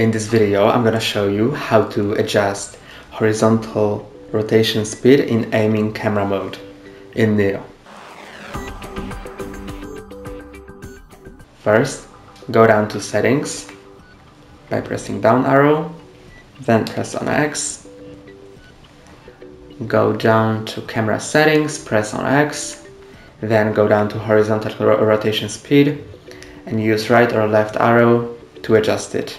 In this video, I'm gonna show you how to adjust horizontal rotation speed in aiming camera mode in Nioh. First, go down to settings by pressing down arrow, then press on X, go down to camera settings, press on X, then go down to horizontal rotation speed and use right or left arrow to adjust it.